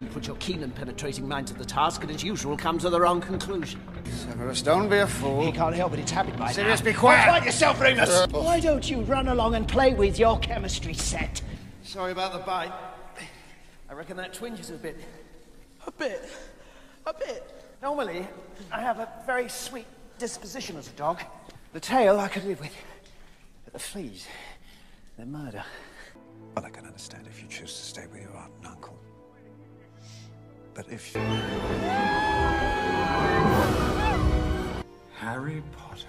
You put your keen and penetrating mind to the task, and as usual, come to the wrong conclusion. Severus, don't be a fool. He can't help it, it's habit by Sirius, now. be quiet. Quiet yourself, Remus! Uh, Why don't you run along and play with your chemistry set? Sorry about the bite. I reckon that twinges a bit. A bit? A bit? Normally, I have a very sweet disposition as a dog. The tail I could live with. But the fleas, they're murder. Well, I can understand if you choose to stay with your aunt and uncle. But if Harry Potter.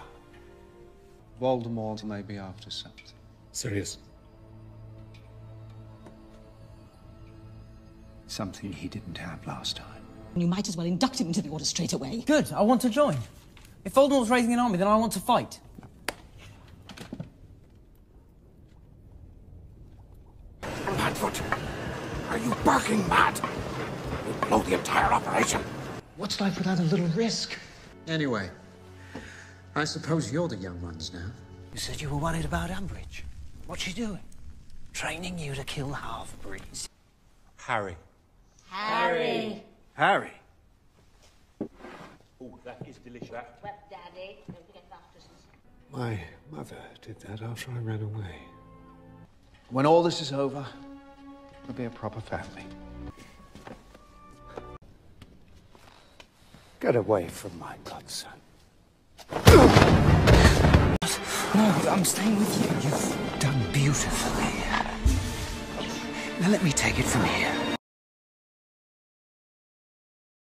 Voldemort may be after something. Sirius. Something he didn't have last time. You might as well induct him into the order straight away. Good, I want to join. If Voldemort's raising an army, then I want to fight. Padfoot, are you barking mad? You'll blow the entire operation. What's life without a little risk? Anyway, I suppose you're the young ones now. You said you were worried about Umbridge. What's she doing? Training you to kill half-breeds. Harry. Harry. Harry? Oh, that is delicious. Well, Daddy, don't forget Baptisms. My mother did that after I ran away. When all this is over, we'll be a proper family. Get away from my godson. No, I'm staying with you. You've done beautifully. Now let me take it from here.